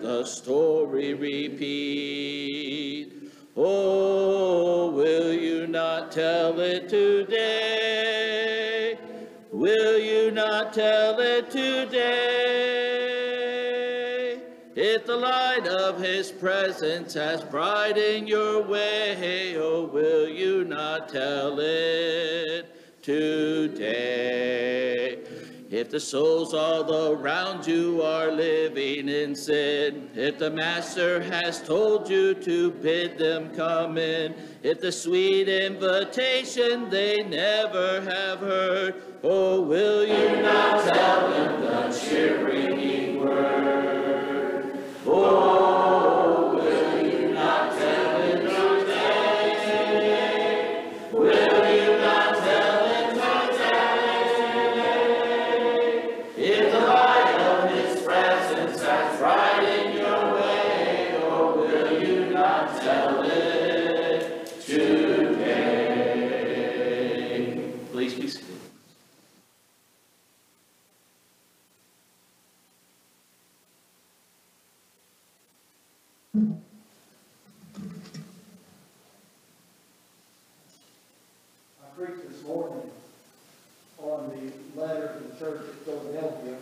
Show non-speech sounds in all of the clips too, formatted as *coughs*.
the story repeat. Oh, will you not tell it today? Will you not tell it today? If the light of his presence has brightened your way, oh, will you not tell it today? If the souls all around you are living in sin, if the Master has told you to bid them come in, if the sweet invitation they never have heard, oh, will you not tell them the cheering word? Oh, preached this morning on the letter to the church at Philadelphia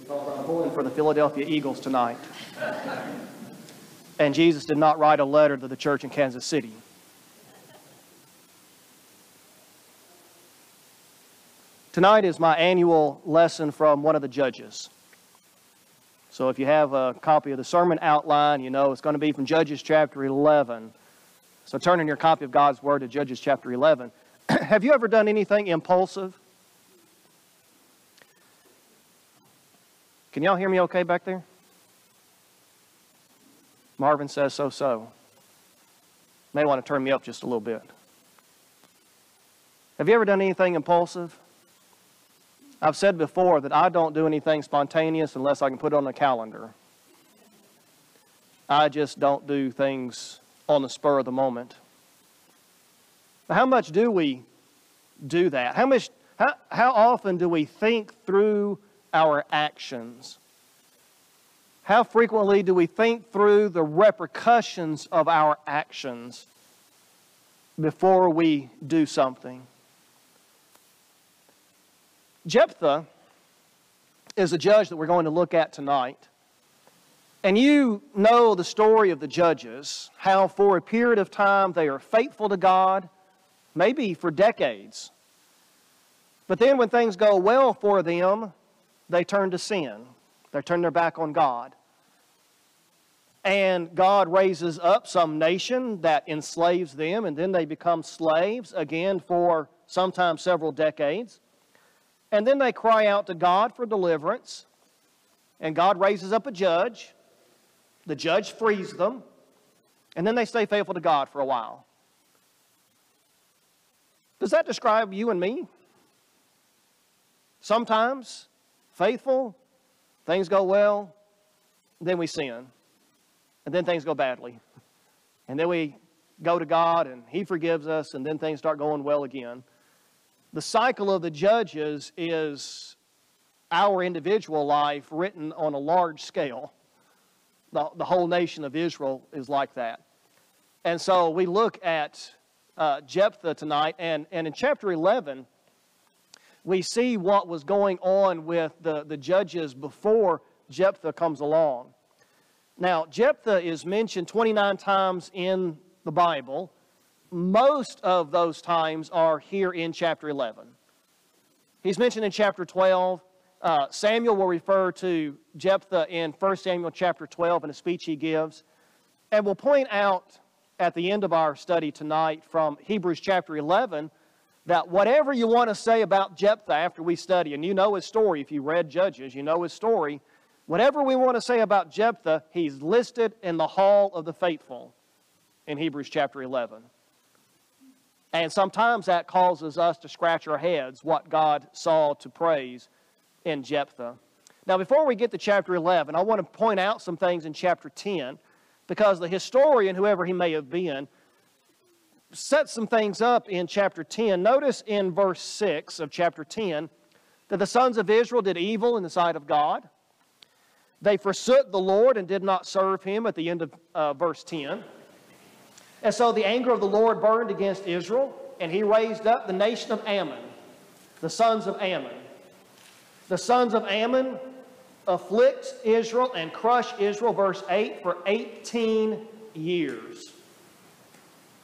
because I'm pulling for the Philadelphia Eagles tonight. And Jesus did not write a letter to the church in Kansas City. Tonight is my annual lesson from one of the judges. So if you have a copy of the sermon outline, you know it's going to be from Judges chapter 11. So turn in your copy of God's Word to Judges chapter 11. *clears throat* Have you ever done anything impulsive? Can y'all hear me okay back there? Marvin says so so. May want to turn me up just a little bit. Have you ever done anything impulsive? I've said before that I don't do anything spontaneous unless I can put it on a calendar. I just don't do things on the spur of the moment. But how much do we do that? How much how, how often do we think through our actions? How frequently do we think through the repercussions of our actions before we do something? Jephthah is a judge that we're going to look at tonight. And you know the story of the judges, how for a period of time they are faithful to God, maybe for decades. But then when things go well for them, they turn to sin. They turn their back on God. And God raises up some nation that enslaves them, and then they become slaves again for sometimes several decades. And then they cry out to God for deliverance, and God raises up a judge. The judge frees them, and then they stay faithful to God for a while. Does that describe you and me? Sometimes faithful, things go well, then we sin, and then things go badly. And then we go to God, and He forgives us, and then things start going well again. The cycle of the judges is our individual life written on a large scale. The, the whole nation of Israel is like that. And so we look at uh, Jephthah tonight, and, and in chapter 11, we see what was going on with the, the judges before Jephthah comes along. Now, Jephthah is mentioned 29 times in the Bible. Most of those times are here in chapter 11. He's mentioned in chapter 12. Uh, Samuel will refer to Jephthah in 1 Samuel chapter 12 in a speech he gives. And we'll point out at the end of our study tonight from Hebrews chapter 11 that whatever you want to say about Jephthah after we study, and you know his story if you read Judges, you know his story. Whatever we want to say about Jephthah, he's listed in the hall of the faithful in Hebrews chapter 11. And sometimes that causes us to scratch our heads what God saw to praise in Jephthah. Now, before we get to chapter 11, I want to point out some things in chapter 10 because the historian, whoever he may have been, set some things up in chapter 10. Notice in verse 6 of chapter 10 that the sons of Israel did evil in the sight of God. They forsook the Lord and did not serve him at the end of uh, verse 10. And so the anger of the Lord burned against Israel, and he raised up the nation of Ammon, the sons of Ammon. The sons of Ammon afflict Israel and crush Israel, verse 8, for 18 years.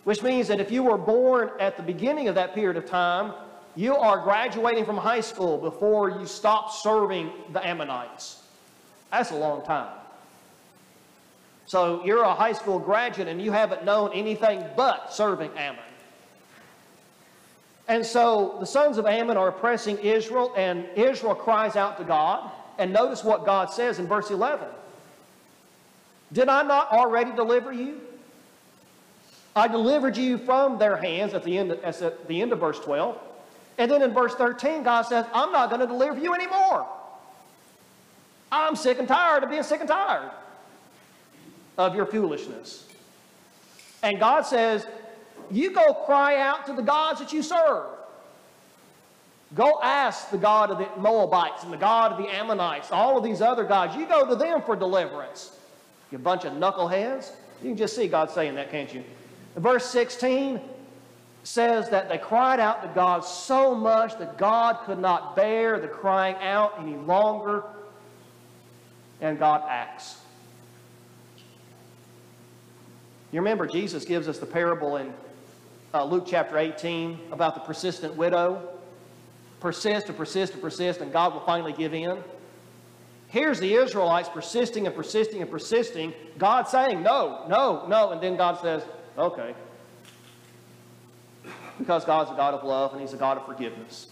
Which means that if you were born at the beginning of that period of time, you are graduating from high school before you stop serving the Ammonites. That's a long time. So you're a high school graduate and you haven't known anything but serving Ammon. And so the sons of Ammon are oppressing Israel, and Israel cries out to God. And notice what God says in verse 11 Did I not already deliver you? I delivered you from their hands at the end of, at the end of verse 12. And then in verse 13, God says, I'm not going to deliver you anymore. I'm sick and tired of being sick and tired of your foolishness. And God says, You go cry out to the gods that you serve. Go ask the God of the Moabites and the God of the Ammonites, all of these other gods. You go to them for deliverance. You bunch of knuckleheads. You can just see God saying that, can't you? Verse 16 says that they cried out to God so much that God could not bear the crying out any longer, and God acts. You remember Jesus gives us the parable in uh, Luke chapter 18 about the persistent widow. Persist and persist and persist, and God will finally give in. Here's the Israelites persisting and persisting and persisting. God saying, no, no, no. And then God says, okay. Because God's a God of love and He's a God of forgiveness.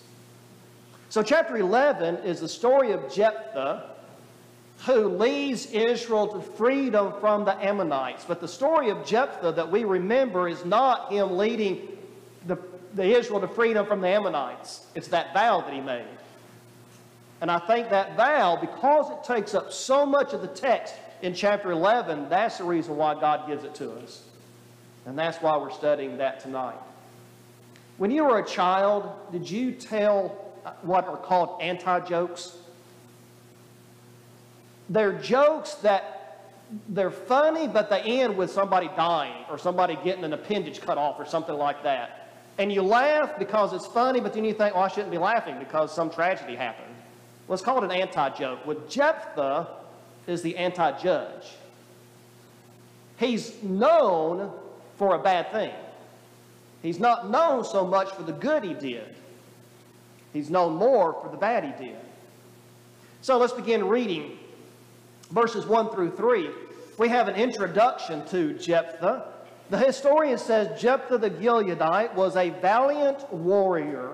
So, chapter 11 is the story of Jephthah, who leads Israel to freedom from the Ammonites. But the story of Jephthah that we remember is not him leading the, the Israel to freedom from the Ammonites. It's that vow that he made. And I think that vow, because it takes up so much of the text in chapter 11, that's the reason why God gives it to us. And that's why we're studying that tonight. When you were a child, did you tell uh, what are called anti jokes? They're jokes that they're funny, but they end with somebody dying or somebody getting an appendage cut off or something like that. And you laugh because it's funny, but then you think, oh, I shouldn't be laughing because some tragedy happened. Well, it's called an anti joke. Well, Jephthah is the anti judge. He's known for a bad thing. He's not known so much for the good he did. He's known more for the bad he did. So let's begin reading verses 1 through 3, we have an introduction to Jephthah. The historian says Jephthah the Gileadite was a valiant warrior.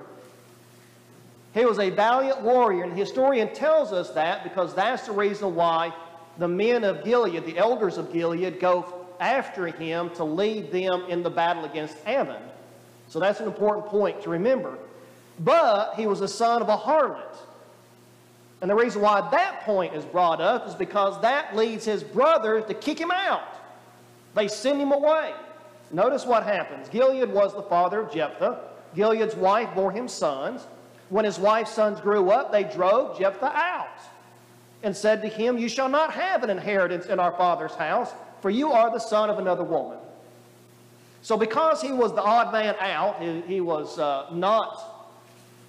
He was a valiant warrior, and the historian tells us that because that's the reason why the men of Gilead, the elders of Gilead, go after him to lead them in the battle against Ammon. So that's an important point to remember. But he was the son of a harlot. And the reason why that point is brought up is because that leads his brothers to kick him out. They send him away. Notice what happens. Gilead was the father of Jephthah. Gilead's wife bore him sons. When his wife's sons grew up, they drove Jephthah out and said to him, You shall not have an inheritance in our father's house, for you are the son of another woman. So, because he was the odd man out, he, he was uh, not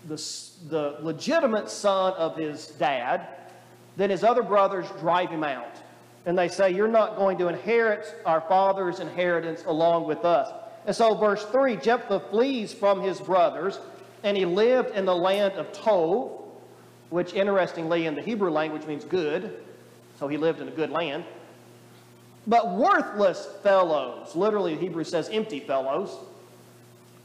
the the legitimate son of his dad, then his other brothers drive him out. And they say, You're not going to inherit our father's inheritance along with us. And so, verse 3 Jephthah flees from his brothers, and he lived in the land of Tob, which interestingly in the Hebrew language means good. So he lived in a good land. But worthless fellows, literally, the Hebrew says empty fellows,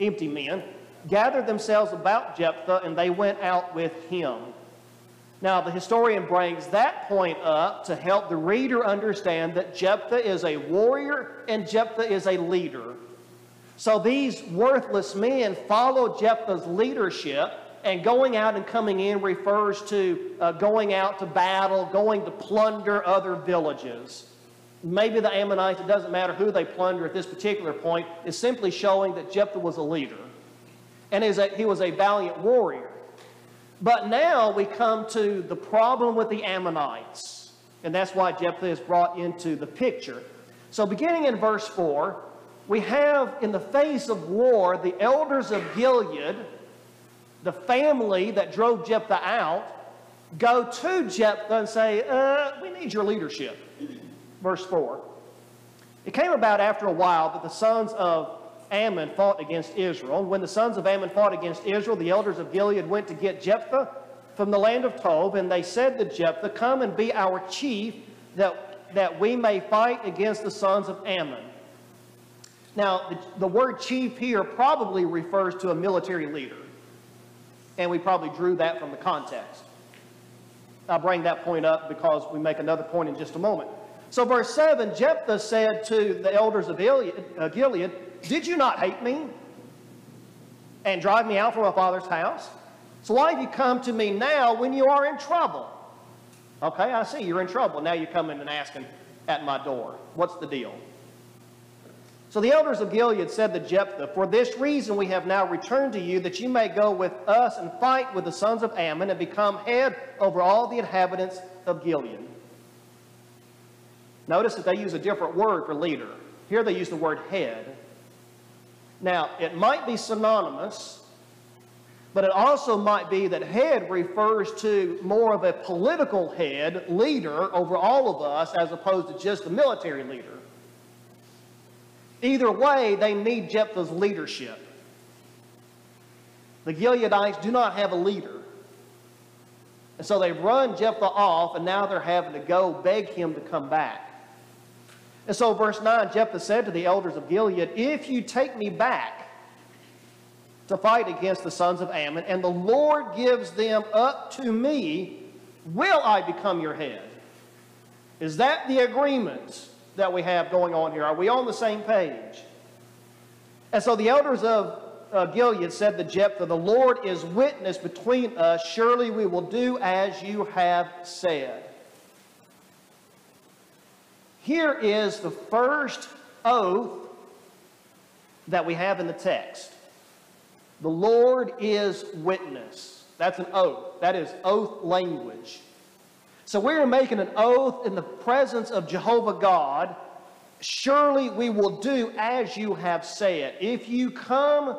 empty men, gathered themselves about Jephthah and they went out with him. Now, the historian brings that point up to help the reader understand that Jephthah is a warrior and Jephthah is a leader. So these worthless men follow Jephthah's leadership, and going out and coming in refers to uh, going out to battle, going to plunder other villages. Maybe the Ammonites, it doesn't matter who they plunder at this particular point, is simply showing that Jephthah was a leader and he was a valiant warrior. But now we come to the problem with the Ammonites. And that's why Jephthah is brought into the picture. So, beginning in verse 4, we have in the face of war the elders of Gilead, the family that drove Jephthah out, go to Jephthah and say, uh, We need your leadership. Verse 4. It came about after a while that the sons of Ammon fought against Israel. When the sons of Ammon fought against Israel, the elders of Gilead went to get Jephthah from the land of Tob, and they said to Jephthah, Come and be our chief, that, that we may fight against the sons of Ammon. Now, the, the word chief here probably refers to a military leader, and we probably drew that from the context. I'll bring that point up because we make another point in just a moment. So, verse 7 Jephthah said to the elders of uh, Gilead, Did you not hate me and drive me out from my father's house? So, why have you come to me now when you are in trouble? Okay, I see you're in trouble. Now you're coming and asking at my door. What's the deal? So the elders of Gilead said to Jephthah, For this reason we have now returned to you, that you may go with us and fight with the sons of Ammon and become head over all the inhabitants of Gilead. Notice that they use a different word for leader. Here they use the word head. Now, it might be synonymous, but it also might be that head refers to more of a political head, leader over all of us, as opposed to just a military leader. Either way, they need Jephthah's leadership. The Gileadites do not have a leader. And so they run Jephthah off, and now they're having to go beg him to come back. And so, verse 9 Jephthah said to the elders of Gilead, If you take me back to fight against the sons of Ammon, and the Lord gives them up to me, will I become your head? Is that the agreement that we have going on here? Are we on the same page? And so the elders of uh, Gilead said to Jephthah, The Lord is witness between us. Surely we will do as you have said. Here is the first oath that we have in the text. The Lord is witness. That's an oath. That is oath language. So we are making an oath in the presence of Jehovah God. Surely we will do as you have said. If you come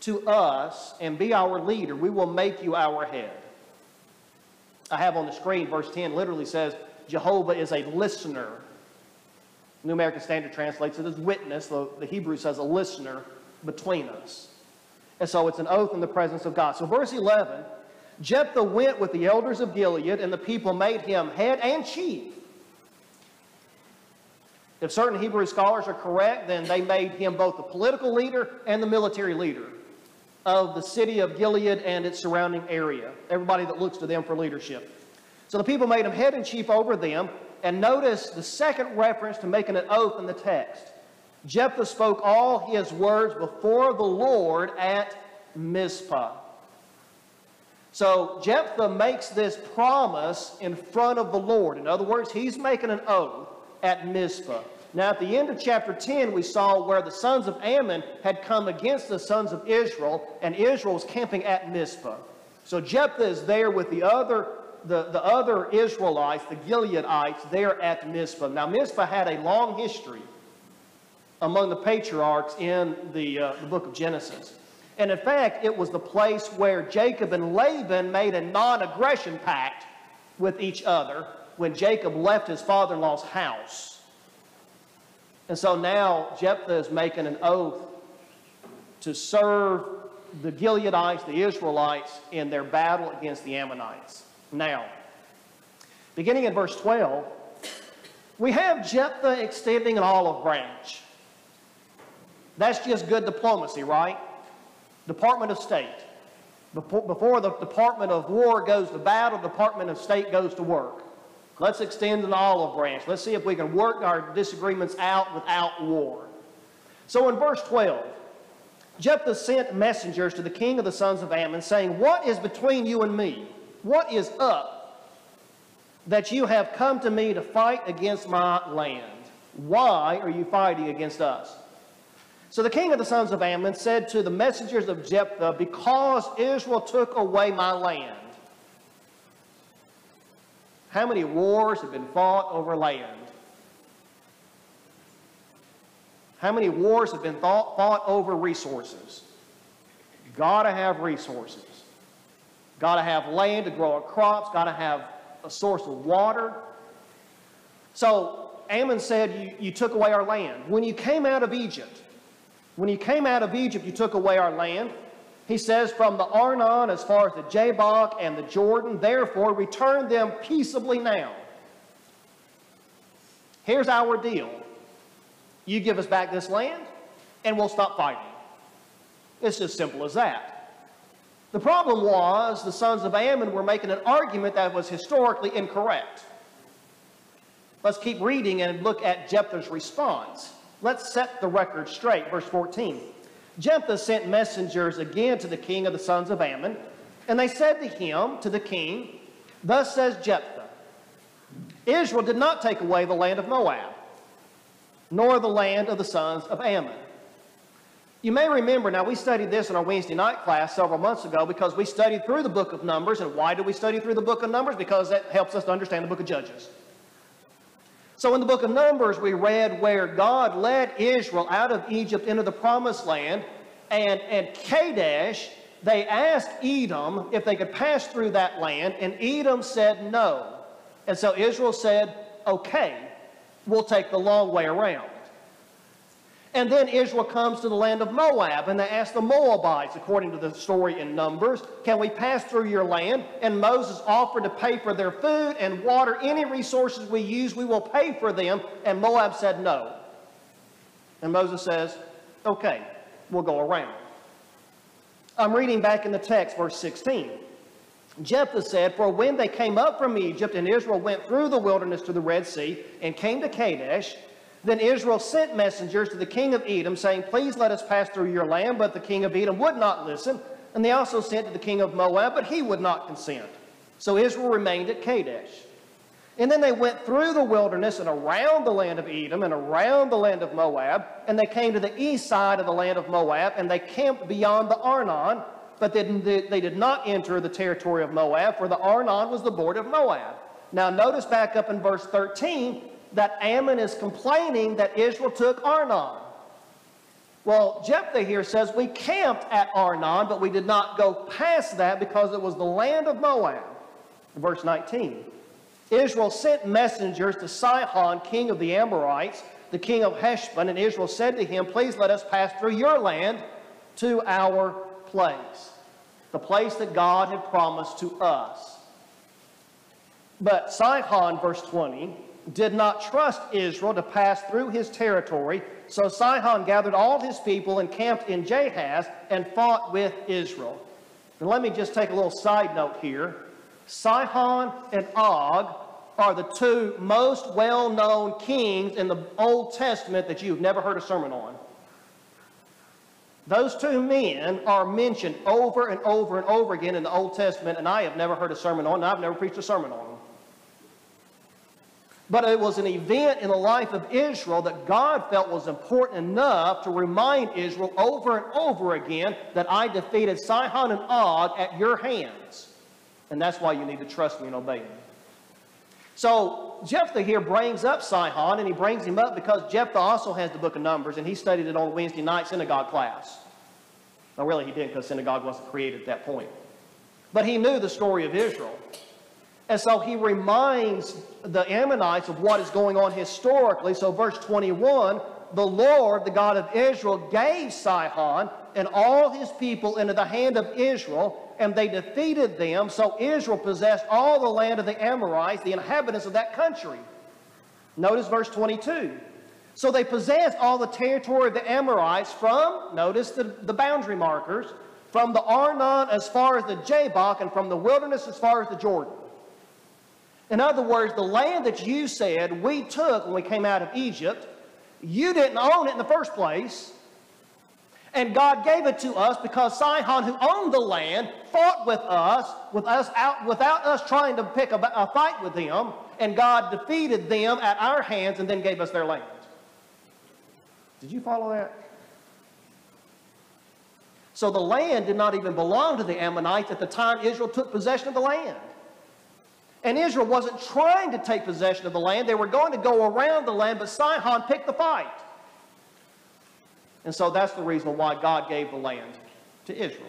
to us and be our leader, we will make you our head. I have on the screen, verse 10 literally says, Jehovah is a listener. New American Standard translates it as witness. The, the Hebrew says a listener between us. And so it's an oath in the presence of God. So verse 11 Jephthah went with the elders of Gilead, and the people made him head and chief. If certain Hebrew scholars are correct, then they made him both the political leader and the military leader of the city of Gilead and its surrounding area. Everybody that looks to them for leadership. So the people made him head and chief over them. And notice the second reference to making an oath in the text. Jephthah spoke all his words before the Lord at Mizpah. So Jephthah makes this promise in front of the Lord. In other words, he's making an oath at Mizpah. Now, at the end of chapter 10, we saw where the sons of Ammon had come against the sons of Israel, and Israel was camping at Mizpah. So Jephthah is there with the other, the, the other Israelites, the Gileadites, there at Mizpah. Now, Mizpah had a long history among the patriarchs in the, uh, the book of Genesis. And in fact, it was the place where Jacob and Laban made a non aggression pact with each other when Jacob left his father in law's house. And so now Jephthah is making an oath to serve the Gileadites, the Israelites, in their battle against the Ammonites. Now, beginning in verse 12, we have Jephthah extending an olive branch. That's just good diplomacy, right? Department of State. Before the Department of War goes to battle, Department of State goes to work. Let's extend an olive branch. Let's see if we can work our disagreements out without war. So in verse 12, Jephthah sent messengers to the king of the sons of Ammon, saying, What is between you and me? What is up that you have come to me to fight against my land? Why are you fighting against us? So the king of the sons of Ammon said to the messengers of Jephthah, Because Israel took away my land, How many wars have been fought over land? How many wars have been fought, fought over resources? Gotta have resources. Gotta have land to grow our crops, gotta have a source of water. So Ammon said, you, you took away our land. When you came out of Egypt, when you came out of Egypt, you took away our land. He says, from the Arnon as far as the Jabbok and the Jordan, therefore return them peaceably now. Here's our deal. You give us back this land, and we'll stop fighting. It's as simple as that. The problem was the sons of Ammon were making an argument that was historically incorrect. Let's keep reading and look at Jephthah's response. Let's set the record straight. Verse 14. Jephthah sent messengers again to the king of the sons of Ammon, and they said to him, to the king, Thus says Jephthah, Israel did not take away the land of Moab, nor the land of the sons of Ammon. You may remember, now we studied this in our Wednesday night class several months ago because we studied through the book of Numbers. And why do we study through the book of Numbers? Because that helps us to understand the book of Judges. So in the book of Numbers, we read where God led Israel out of Egypt into the promised land. And at Kadesh, they asked Edom if they could pass through that land. And Edom said no. And so Israel said, okay, we'll take the long way around. And then Israel comes to the land of Moab, and they ask the Moabites, according to the story in Numbers, Can we pass through your land? And Moses offered to pay for their food and water. Any resources we use, we will pay for them. And Moab said no. And Moses says, Okay, we'll go around. I'm reading back in the text, verse 16. Jephthah said, For when they came up from Egypt, and Israel went through the wilderness to the Red Sea, and came to Kadesh, then Israel sent messengers to the king of Edom, saying, Please let us pass through your land. But the king of Edom would not listen. And they also sent to the king of Moab, but he would not consent. So Israel remained at Kadesh. And then they went through the wilderness and around the land of Edom and around the land of Moab. And they came to the east side of the land of Moab, and they camped beyond the Arnon. But they, they did not enter the territory of Moab, for the Arnon was the border of Moab. Now, notice back up in verse 13 that Ammon is complaining that Israel took Arnon. Well, Jephthah here says we camped at Arnon, but we did not go past that because it was the land of Moab. Verse 19. Israel sent messengers to Sihon, king of the Amorites, the king of Heshbon, and Israel said to him, Please let us pass through your land to our place, the place that God had promised to us. But Sihon, verse 20, did not trust Israel to pass through his territory. So Sihon gathered all his people and camped in Jahaz and fought with Israel. And let me just take a little side note here. Sihon and Og are the two most well-known kings in the Old Testament that you've never heard a sermon on. Those two men are mentioned over and over and over again in the Old Testament, and I have never heard a sermon on, and I've never preached a sermon on them. But it was an event in the life of Israel that God felt was important enough to remind Israel over and over again that I defeated Sihon and Og at your hands. And that's why you need to trust me and obey me. So Jephthah here brings up Sihon, and he brings him up because Jephthah also has the book of Numbers, and he studied it on Wednesday night synagogue class. No, really, he didn't because synagogue wasn't created at that point. But he knew the story of Israel. And so he reminds the Ammonites of what is going on historically. So, verse 21 the Lord, the God of Israel, gave Sihon and all his people into the hand of Israel, and they defeated them. So Israel possessed all the land of the Amorites, the inhabitants of that country. Notice verse 22. So they possessed all the territory of the Amorites from, notice the, the boundary markers, from the Arnon as far as the Jabbok, and from the wilderness as far as the Jordan. In other words, the land that you said we took when we came out of Egypt, you didn't own it in the first place. And God gave it to us because Sihon, who owned the land, fought with us, with us out, without us trying to pick a, a fight with them, and God defeated them at our hands and then gave us their land. Did you follow that? So the land did not even belong to the Ammonites at the time Israel took possession of the land. And Israel wasn't trying to take possession of the land. They were going to go around the land, but Sihon picked the fight. And so that's the reason why God gave the land to Israel.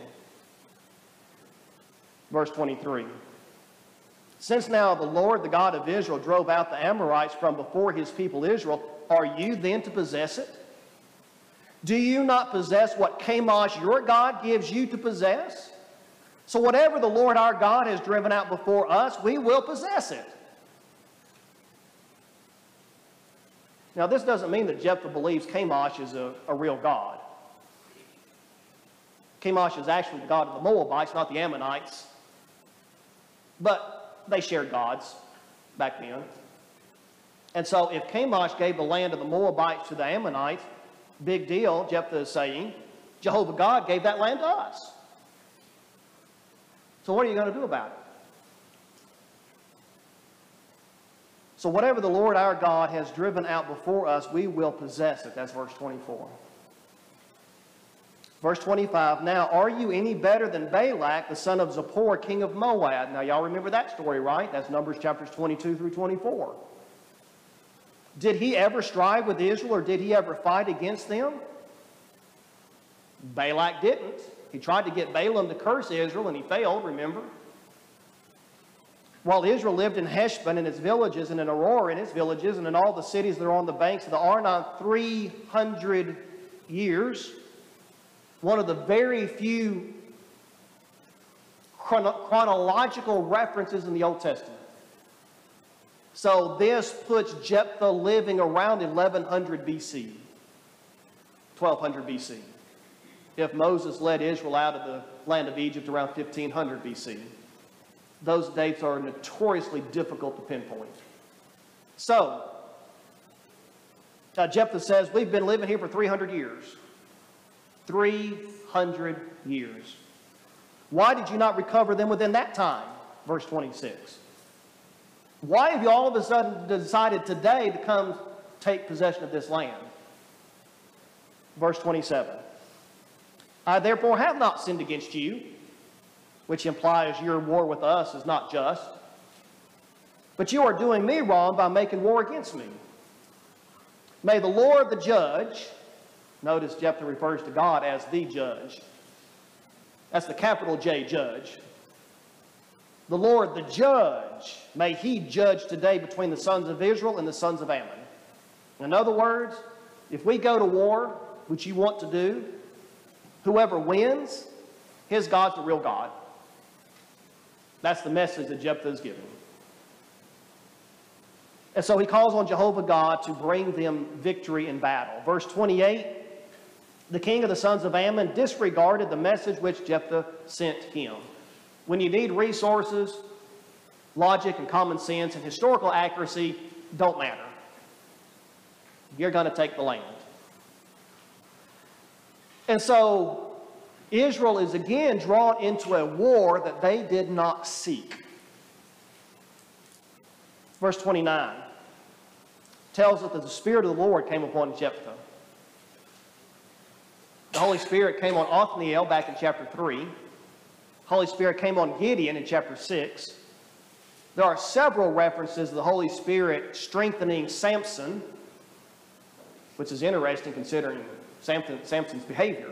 Verse 23. Since now the Lord, the God of Israel, drove out the Amorites from before his people Israel, are you then to possess it? Do you not possess what Chemosh your God gives you to possess? So whatever the Lord our God has driven out before us, we will possess it. Now, this doesn't mean that Jephthah believes Chemosh is a, a real God. Chemosh is actually the god of the Moabites, not the Ammonites. But they shared gods back then. And so if Chemosh gave the land of the Moabites to the Ammonites, big deal, Jephthah is saying, Jehovah God gave that land to us. So what are you going to do about it? So whatever the Lord our God has driven out before us, we will possess it. That's verse 24. Verse 25, now are you any better than Balak, the son of Zippor, king of Moab? Now y'all remember that story, right? That's Numbers chapters 22 through 24. Did he ever strive with Israel or did he ever fight against them? Balak didn't. He tried to get Balaam to curse Israel and he failed, remember? While Israel lived in Heshbon and its villages and in Aroer and its villages and in all the cities that are on the banks of the Arnon 300 years, one of the very few chrono chronological references in the Old Testament. So this puts Jephthah living around 1100 BC, 1200 BC. If Moses led Israel out of the land of Egypt around 1500 BC. Those dates are notoriously difficult to pinpoint. So, uh, Jephthah says, We've been living here for 300 years. 300 years. Why did you not recover them within that time? Verse 26. Why have you all of a sudden decided today to come take possession of this land? Verse 27. I therefore have not sinned against you, which implies your war with us is not just. But you are doing me wrong by making war against me. May the Lord the judge, notice Jephthah refers to God as the judge. That's the capital J judge. The Lord the judge, may he judge today between the sons of Israel and the sons of Ammon. In other words, if we go to war, which you want to do, whoever wins, his God's the real God. That's the message that Jephthah is giving. And so he calls on Jehovah God to bring them victory in battle. Verse 28 The king of the sons of Ammon disregarded the message which Jephthah sent him. When you need resources, logic and common sense and historical accuracy don't matter. You're going to take the land. And so Israel is again drawn into a war that they did not seek. Verse 29 tells us that the Spirit of the Lord came upon Jephthah. The Holy Spirit came on Othniel back in chapter 3. Holy Spirit came on Gideon in chapter 6. There are several references to the Holy Spirit strengthening Samson, which is interesting considering Samson, Samson's behavior.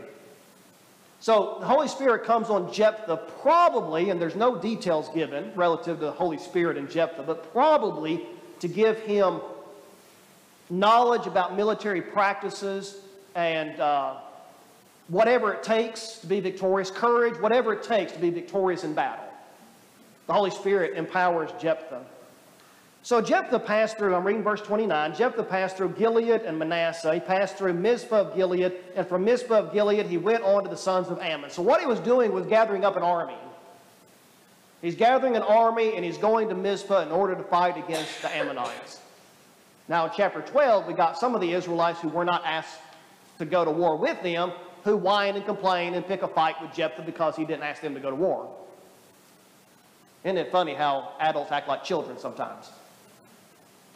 So the Holy Spirit comes on Jephthah probably, and there's no details given relative to the Holy Spirit and Jephthah, but probably to give him knowledge about military practices and uh, whatever it takes to be victorious, courage, whatever it takes to be victorious in battle. The Holy Spirit empowers Jephthah. So Jephthah passed through, I'm reading verse 29, Jephthah passed through Gilead and Manasseh. He passed through Mizpah of Gilead, and from Mizpah of Gilead he went on to the sons of Ammon. So what he was doing was gathering up an army. He's gathering an army and he's going to Mizpah in order to fight against the Ammonites. Now in chapter 12, we got some of the Israelites who were not asked to go to war with them, who whine and complain and pick a fight with Jephthah because he didn't ask them to go to war. Isn't it funny how adults act like children sometimes?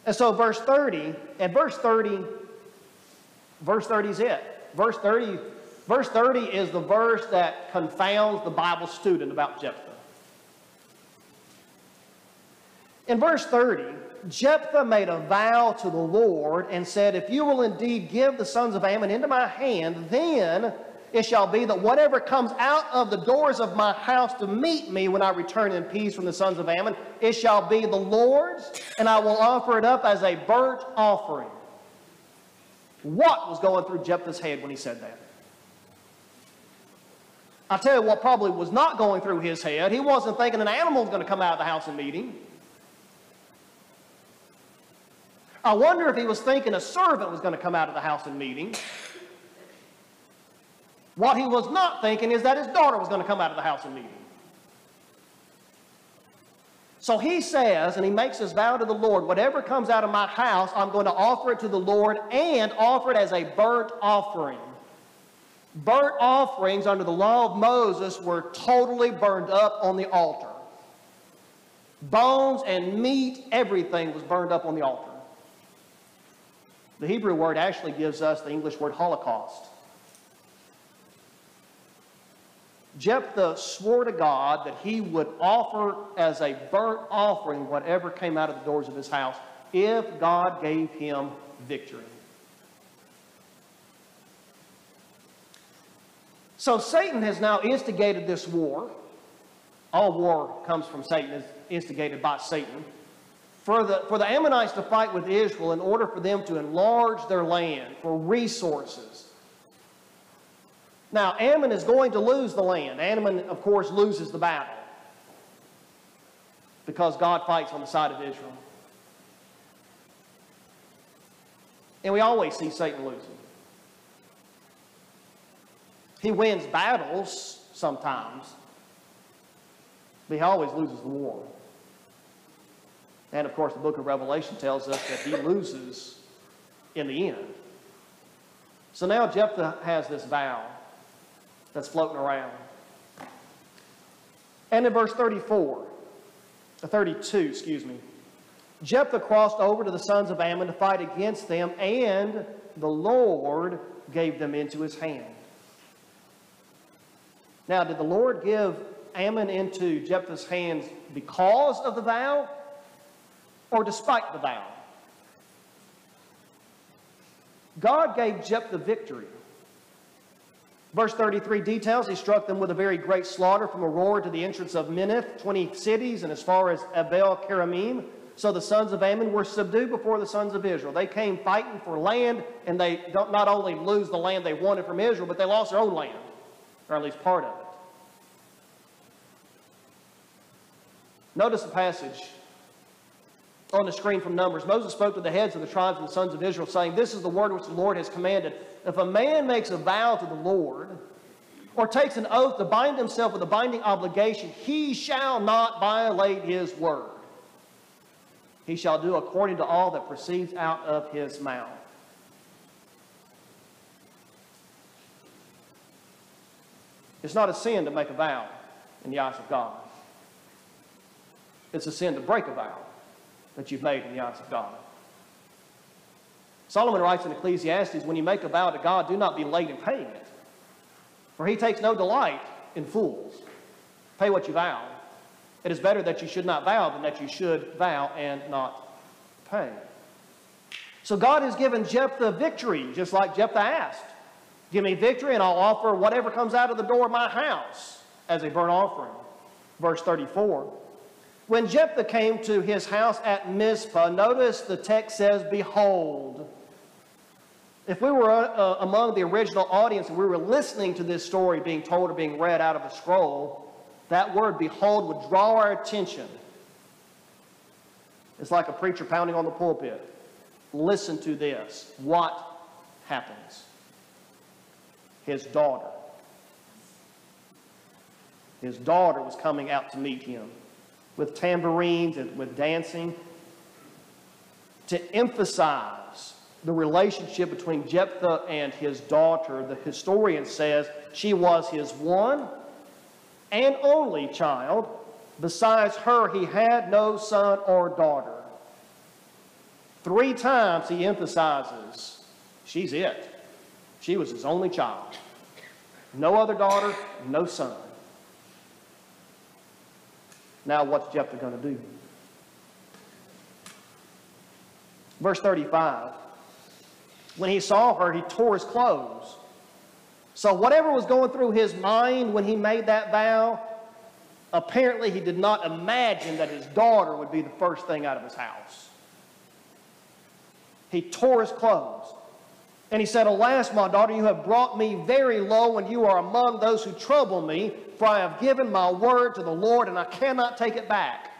And so verse 30, and verse 30, verse 30 is it. Verse 30, verse 30 is the verse that confounds the Bible student about Jephthah. In verse 30, Jephthah made a vow to the Lord and said, If you will indeed give the sons of Ammon into my hand, then it shall be that whatever comes out of the doors of my house to meet me when I return in peace from the sons of Ammon, it shall be the Lord's, and I will offer it up as a burnt offering. What was going through Jephthah's head when he said that? I'll tell you what probably was not going through his head. He wasn't thinking an animal was going to come out of the house and meet him. I wonder if he was thinking a servant was going to come out of the house and meet him. What he was not thinking is that his daughter was going to come out of the house and meet him. So he says, and he makes his vow to the Lord, whatever comes out of my house, I'm going to offer it to the Lord and offer it as a burnt offering. Burnt offerings under the law of Moses were totally burned up on the altar. Bones and meat, everything was burned up on the altar. The Hebrew word actually gives us the English word holocaust. Jephthah swore to God that he would offer as a burnt offering whatever came out of the doors of his house if God gave him victory. So Satan has now instigated this war. All war comes from Satan, is instigated by Satan for the, for the Ammonites to fight with Israel in order for them to enlarge their land for resources. Now, Ammon is going to lose the land. Ammon, of course, loses the battle because God fights on the side of Israel. And we always see Satan losing. He wins battles sometimes, but he always loses the war. And of course, the book of Revelation tells us that he loses in the end. So now Jephthah has this vow that's floating around. And in verse 34, uh, 32, excuse me, Jephthah crossed over to the sons of Ammon to fight against them, and the Lord gave them into his hand. Now, did the Lord give Ammon into Jephthah's hands because of the vow or despite the vow. God gave Jephthah victory. Verse 33 details, he struck them with a very great slaughter from Aroer to the entrance of Minnith, 20 cities, and as far as Abel Keramim. So the sons of Ammon were subdued before the sons of Israel. They came fighting for land, and they don't not only lose the land they wanted from Israel, but they lost their own land, or at least part of it. Notice the passage on the screen from Numbers. Moses spoke to the heads of the tribes and the sons of Israel, saying, This is the word which the Lord has commanded. If a man makes a vow to the Lord, or takes an oath to bind himself with a binding obligation, he shall not violate his word. He shall do according to all that proceeds out of his mouth. It's not a sin to make a vow in the eyes of God. It's a sin to break a vow that you've made in the eyes of God. Solomon writes in Ecclesiastes, when you make a vow to God, do not be late in paying it. For he takes no delight in fools. Pay what you vow. It is better that you should not vow than that you should vow and not pay. So God has given Jephthah victory, just like Jephthah asked. Give me victory and I'll offer whatever comes out of the door of my house as a burnt offering. Verse 34. When Jephthah came to his house at Mizpah, notice the text says, Behold. If we were uh, among the original audience and we were listening to this story being told or being read out of a scroll, that word behold would draw our attention. It's like a preacher pounding on the pulpit. Listen to this. What happens? His daughter. His daughter was coming out to meet him with tambourines and with dancing to emphasize the relationship between Jephthah and his daughter. The historian says she was his one and only child. Besides her, he had no son or daughter. Three times he emphasizes she's it. She was his only child. No other daughter, no son. Now, what's Jephthah going to do? Verse 35. When he saw her, he tore his clothes. So, whatever was going through his mind when he made that vow, apparently he did not imagine that his daughter would be the first thing out of his house. He tore his clothes. And he said, Alas, my daughter, you have brought me very low, and you are among those who trouble me, for I have given my word to the Lord, and I cannot take it back.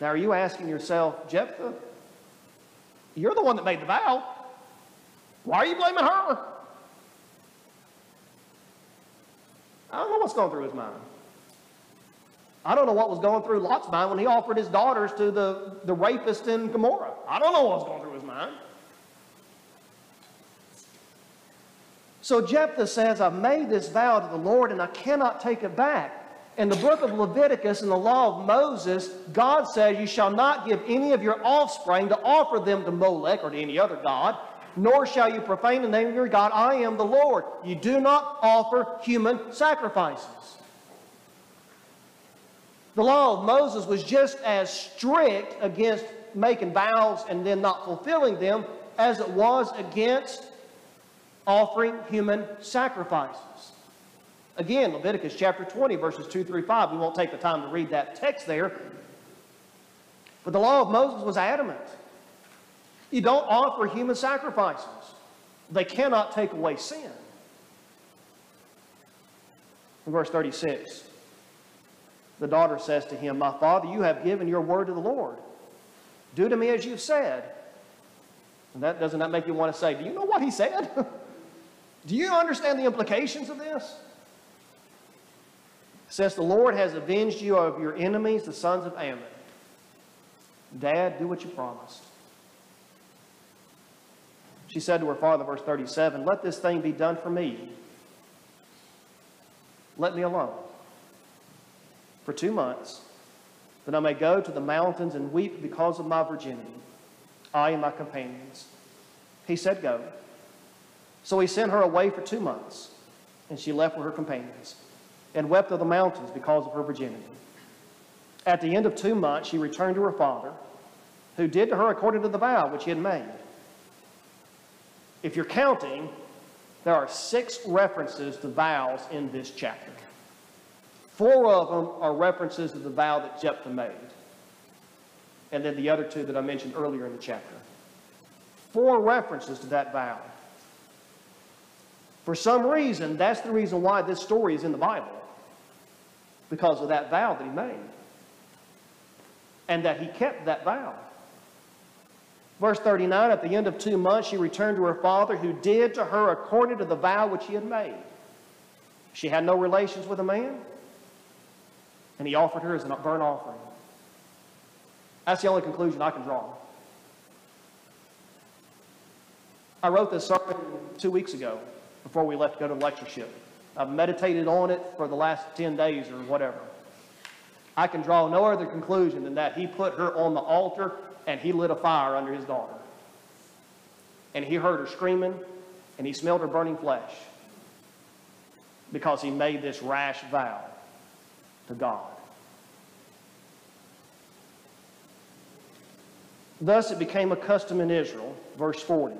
Now, are you asking yourself, Jephthah, you're the one that made the vow. Why are you blaming her? I don't know what's going through his mind. I don't know what was going through Lot's mind when he offered his daughters to the, the rapist in Gomorrah. I don't know what was going through his mind. So Jephthah says, I've made this vow to the Lord and I cannot take it back. In the book of Leviticus and the law of Moses, God says, You shall not give any of your offspring to offer them to Molech or to any other God, nor shall you profane the name of your God. I am the Lord. You do not offer human sacrifices. The law of Moses was just as strict against making vows and then not fulfilling them as it was against offering human sacrifices. Again, Leviticus chapter 20, verses 2 through 5. We won't take the time to read that text there. But the law of Moses was adamant. You don't offer human sacrifices, they cannot take away sin. In verse 36, the daughter says to him, My father, you have given your word to the Lord. Do to me as you've said. And that doesn't that make you want to say, Do you know what he said? *laughs* Do you understand the implications of this? Since the Lord has avenged you of your enemies, the sons of Ammon. Dad, do what you promised. She said to her father, verse 37, Let this thing be done for me. Let me alone for two months, that I may go to the mountains and weep because of my virginity, I and my companions. He said, Go. So he sent her away for two months, and she left with her companions and wept of the mountains because of her virginity. At the end of two months, she returned to her father, who did to her according to the vow which he had made. If you're counting, there are six references to vows in this chapter. Four of them are references to the vow that Jephthah made. And then the other two that I mentioned earlier in the chapter. Four references to that vow. For some reason, that's the reason why this story is in the Bible. Because of that vow that he made. And that he kept that vow. Verse 39 At the end of two months, she returned to her father, who did to her according to the vow which he had made. She had no relations with a man, and he offered her as a burnt offering. That's the only conclusion I can draw. I wrote this sermon two weeks ago before we left to go to lectureship. I've meditated on it for the last 10 days or whatever. I can draw no other conclusion than that he put her on the altar and he lit a fire under his daughter. And he heard her screaming, and he smelled her burning flesh because he made this rash vow to God. Thus it became a custom in Israel, verse 40,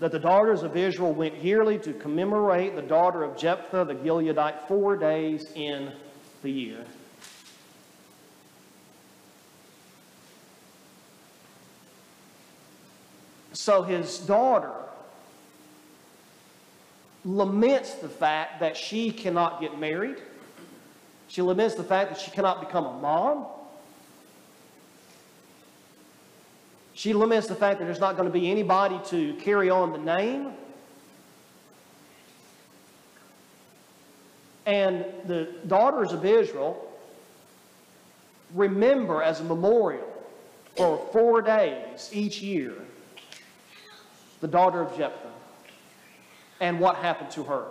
that the daughters of Israel went yearly to commemorate the daughter of Jephthah the Gileadite four days in the year. So his daughter laments the fact that she cannot get married. She laments the fact that she cannot become a mom. She laments the fact that there's not going to be anybody to carry on the name. And the daughters of Israel remember as a memorial for four days each year the daughter of Jephthah, and what happened to her.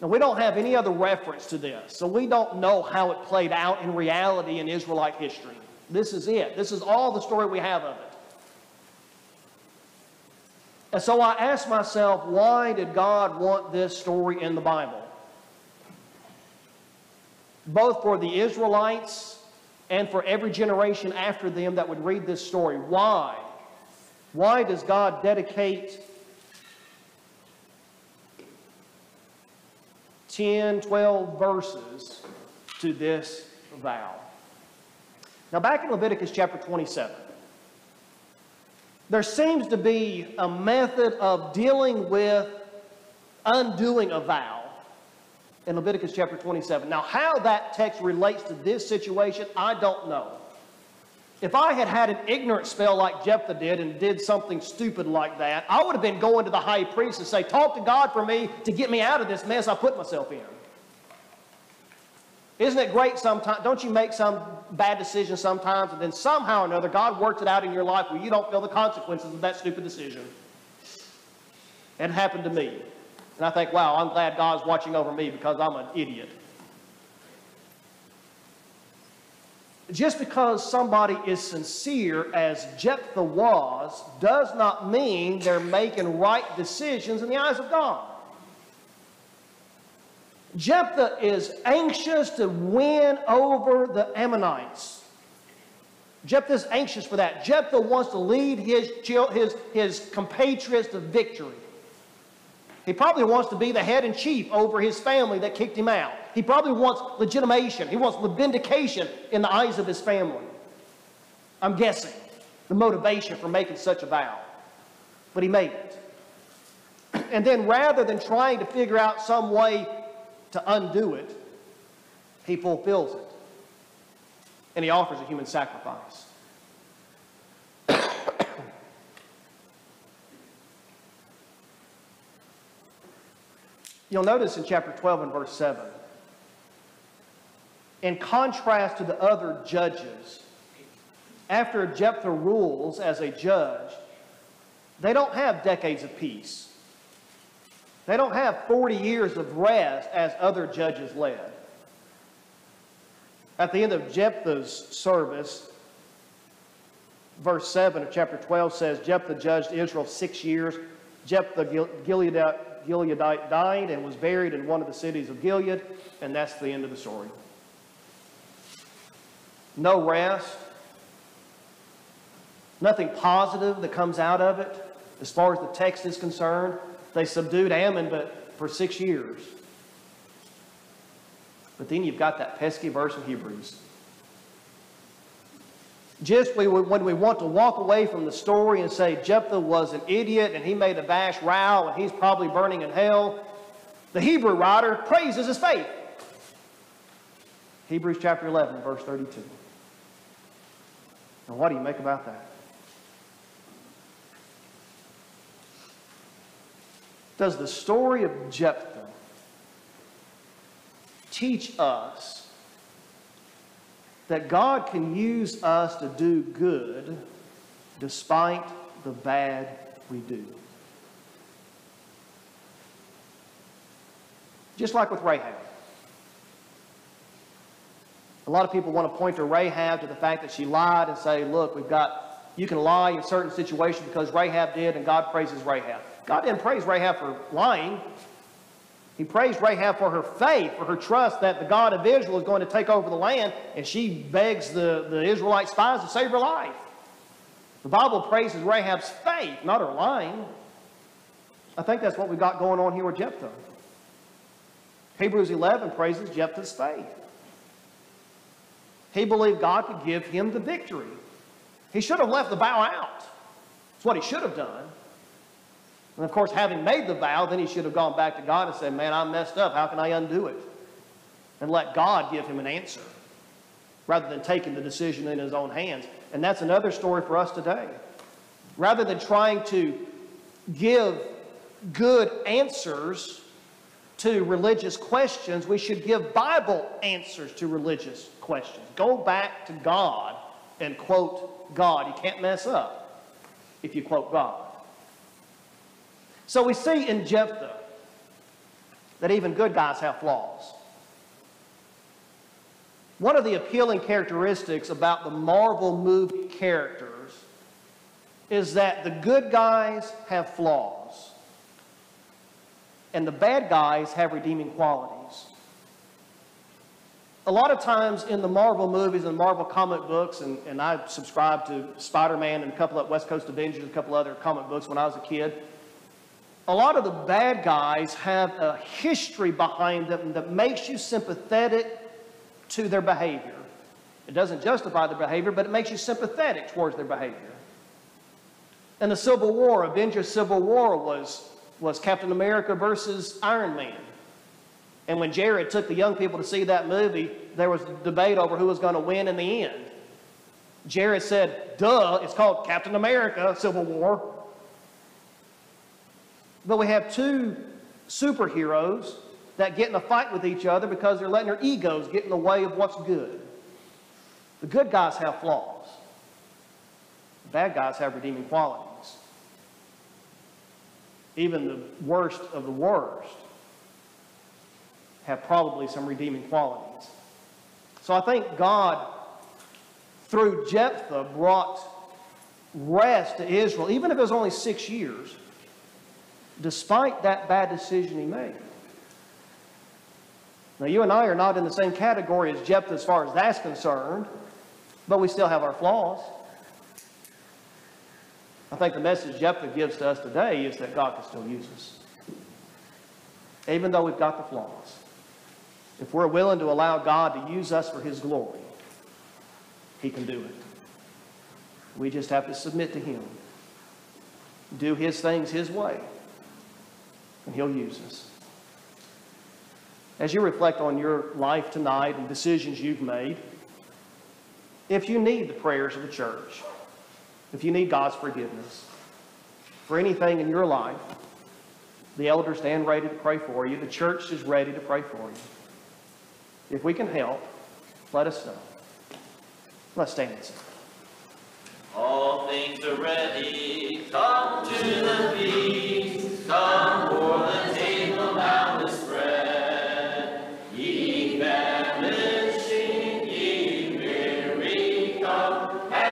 Now, we don't have any other reference to this, so we don't know how it played out in reality in Israelite history. This is it. This is all the story we have of it. And so I ask myself, why did God want this story in the Bible? Both for the Israelites and for every generation after them that would read this story. Why? Why does God dedicate 10, 12 verses to this vow? Now, back in Leviticus chapter 27, there seems to be a method of dealing with undoing a vow in Leviticus chapter 27. Now, how that text relates to this situation, I don't know. If I had had an ignorant spell like Jephthah did and did something stupid like that, I would have been going to the high priest and say, Talk to God for me to get me out of this mess I put myself in. Isn't it great sometimes? Don't you make some bad decision sometimes and then somehow or another God works it out in your life where you don't feel the consequences of that stupid decision? It happened to me. And I think, wow, I'm glad God's watching over me because I'm an idiot. Just because somebody is sincere, as Jephthah was, does not mean they're making right decisions in the eyes of God. Jephthah is anxious to win over the Ammonites. Jephthah is anxious for that. Jephthah wants to lead his, his, his compatriots to victory. He probably wants to be the head and chief over his family that kicked him out. He probably wants legitimation. He wants vindication in the eyes of his family. I'm guessing the motivation for making such a vow. But he made it. *clears throat* And then rather than trying to figure out some way to undo it, he fulfills it. And he offers a human sacrifice. *coughs* You'll notice in chapter 12 and verse 7, in contrast to the other judges, after Jephthah rules as a judge, they don't have decades of peace. They don't have 40 years of rest as other judges led. At the end of Jephthah's service, verse 7 of chapter 12 says, Jephthah judged Israel six years. Jephthah Gileadite Gileadite died and was buried in one of the cities of Gilead, and that's the end of the story. No rest, nothing positive that comes out of it as far as the text is concerned. They subdued Ammon, but for six years. But then you've got that pesky verse in Hebrews just when we want to walk away from the story and say Jephthah was an idiot and he made a bash row and he's probably burning in hell, the Hebrew writer praises his faith. Hebrews chapter 11, verse 32. Now, what do you make about that? Does the story of Jephthah teach us that God can use us to do good despite the bad we do. Just like with Rahab. A lot of people want to point to Rahab to the fact that she lied and say, look, we've got, you can lie in certain situations because Rahab did and God praises Rahab. God didn't praise Rahab for lying. He praised Rahab for her faith, for her trust that the God of Israel is going to take over the land, and she begs the, the Israelite spies to save her life. The Bible praises Rahab's faith, not her lying. I think that's what we've got going on here with Jephthah. Hebrews 11 praises Jephthah's faith. He believed God could give him the victory. He should have left the bow out. That's what he should have done. And of course, having made the vow, then he should have gone back to God and said, Man, I messed up. How can I undo it? And let God give him an answer rather than taking the decision in his own hands. And that's another story for us today. Rather than trying to give good answers to religious questions, we should give Bible answers to religious questions. Go back to God and quote God. You can't mess up if you quote God. So we see in Jephthah that even good guys have flaws. One of the appealing characteristics about the Marvel movie characters is that the good guys have flaws and the bad guys have redeeming qualities. a lot of times in the Marvel movies and Marvel comic books, and, and I subscribed to Spider-Man and a couple of West Coast Avengers, and a couple other comic books when I was a kid. A lot of the bad guys have a history behind them that makes you sympathetic to their behavior. It doesn't justify their behavior, but it makes you sympathetic towards their behavior. And the Civil War, Avengers Civil War was, was Captain America versus Iron Man. And when Jared took the young people to see that movie, there was debate over who was going to win in the end. Jared said, duh, it's called Captain America Civil War. But we have two superheroes that get in a fight with each other because they're letting their egos get in the way of what's good. The good guys have flaws. The bad guys have redeeming qualities. Even the worst of the worst have probably some redeeming qualities. So I think God, through Jephthah, brought rest to Israel, even if it was only six years, despite that bad decision he made. Now, you and I are not in the same category as Jephthah as far as that's concerned, but we still have our flaws. I think the message Jephthah gives to us today is that God can still use us, even though we've got the flaws. If we're willing to allow God to use us for His glory, He can do it. We just have to submit to Him, do His things His way, and He'll use us. As you reflect on your life tonight and decisions you've made, if you need the prayers of the church, if you need God's forgiveness for anything in your life, the elders stand ready to pray for you. The church is ready to pray for you. If we can help, let us know. Let's stand and sing. All things are ready some more. than